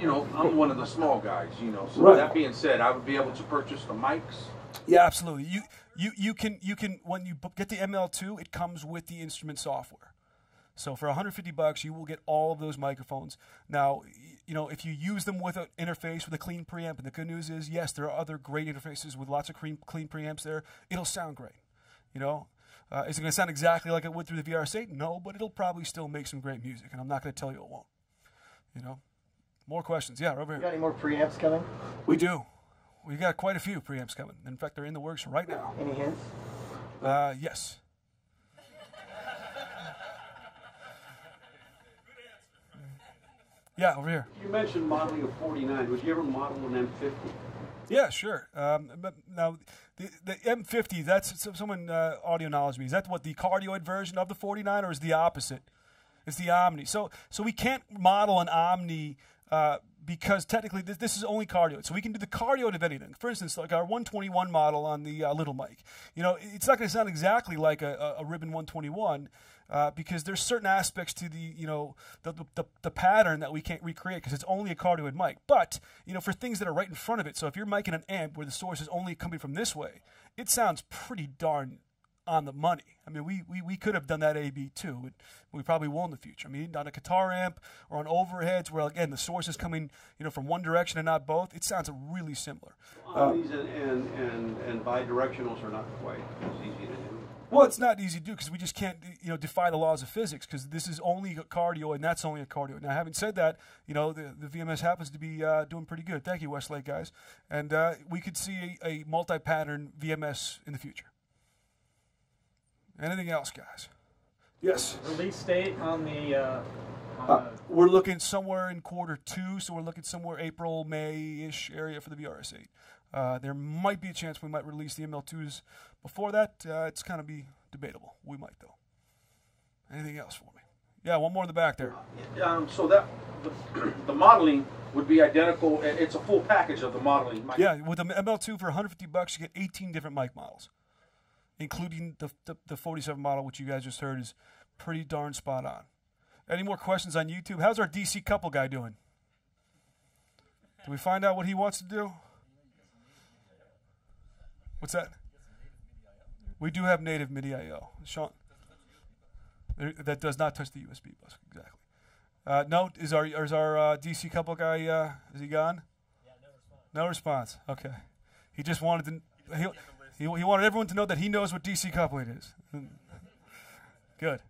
You know, I'm one of the small guys. You know, so Right. that being said, I would be able to purchase the mics. Yeah, absolutely. You you you can you can when you get the ML2, it comes with the instrument software. So for 150 bucks, you will get all of those microphones. Now, you know, if you use them with an interface with a clean preamp, and the good news is, yes, there are other great interfaces with lots of clean, clean preamps there. It'll sound great. You know, uh, is it going to sound exactly like it would through the VRS8? No, but it'll probably still make some great music, and I'm not going to tell you it won't. You know, more questions? Yeah, over You here. got any more preamps coming? We do. We got quite a few preamps coming. In fact, they're in the works right now. Any hints? Uh, yes. Yeah, over here. You mentioned modeling a 49. Would you ever model an M50? Yeah, sure. Um, but now, the, the M50, that's someone uh, audio knowledge me. Is that what the cardioid version of the 49 or is the opposite? It's the Omni. So, so we can't model an Omni uh, because technically this, this is only cardioid. So we can do the cardioid of anything. For instance, like our 121 model on the uh, little mic. You know, it's not going to sound exactly like a, a, ribbon 121 uh, because there's certain aspects to the you know the, the, the pattern that we can't recreate because it's only a cardioid mic. But you know for things that are right in front of it, so if you're miking an amp where the source is only coming from this way, it sounds pretty darn on the money. I mean, we, we, we could have done that AB too. but We probably will in the future. I mean, on a guitar amp or on overheads where again the source is coming you know from one direction and not both, it sounds really similar. And, and, and, and bidirectionals are not quite as easy to do. Well, it's not easy to do because we just can't, you know, defy the laws of physics because this is only a cardio and that's only a cardio. Now, having said that, you know, the, the VMS happens to be uh, doing pretty good. Thank you, Westlake guys, and uh, we could see a, a multi-pattern VMS in the future. Anything else, guys? Yes. Release date on the. Uh, on Uh, we're looking somewhere in quarter two, so we're looking somewhere April, May-ish area for the VRS8. Uh, there might be a chance we might release the ML2s before that. Uh, it's kind of be debatable. We might though. Anything else for me? Yeah, one more in the back there. Um, so that the, the modeling would be identical. It's a full package of the modeling. mic. Yeah, with the ML2 for 150 bucks, you get 18 different mic models, including the, the the 47 model, which you guys just heard is pretty darn spot on. Any more questions on YouTube? How's our DC couple guy doing? Did we find out what he wants to do? What's that? We do have native MIDI I/O. Sean, that does not touch the USB bus exactly. Uh, no, is our is our uh, DC couple guy? Uh, is he gone? No response. Okay. He just wanted to. He, he, he wanted everyone to know that he knows what DC coupling is. Good.